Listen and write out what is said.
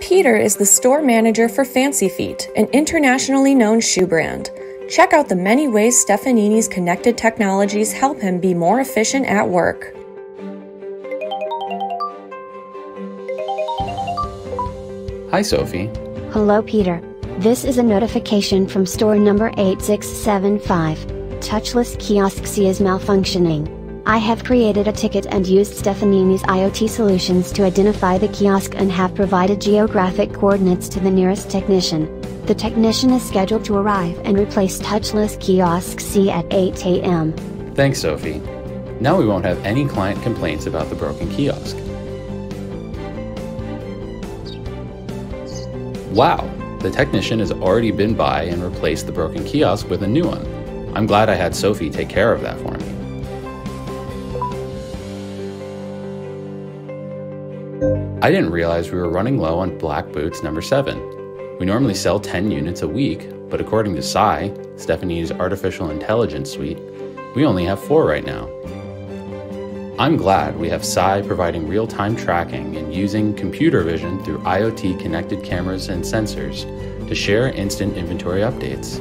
Peter is the store manager for Fancy Feet, an internationally known shoe brand. Check out the many ways Stefanini's connected technologies help him be more efficient at work. Hi, Sophie. Hello, Peter. This is a notification from store number 8675. Touchless kiosk C is malfunctioning. I have created a ticket and used Stefanini's IoT solutions to identify the kiosk and have provided geographic coordinates to the nearest technician. The technician is scheduled to arrive and replace touchless kiosk C at 8 a.m. Thanks, Sophie. Now we won't have any client complaints about the broken kiosk. Wow, the technician has already been by and replaced the broken kiosk with a new one. I'm glad I had Sophie take care of that for me. I didn't realize we were running low on black boots number 7. We normally sell 10 units a week, but according to Sai, Stefanini's artificial intelligence suite, we only have 4 right now. I'm glad we have Sai providing real time tracking and using computer vision through IoT connected cameras and sensors to share instant inventory updates.